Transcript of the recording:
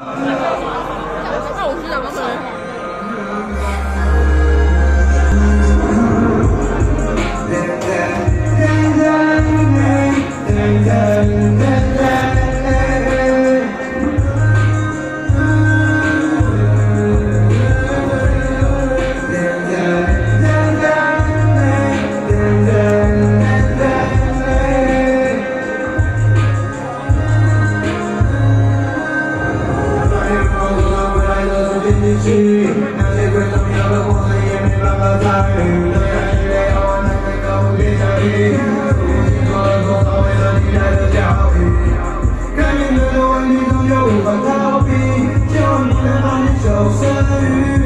那我是两个人。离去。那些最重要的，我们也没办法再遇。留下你的夜晚，那些都会留下你。做了多少为了你爱的交易？该面对的问题，终究无法逃避。希望你能把你手伸于。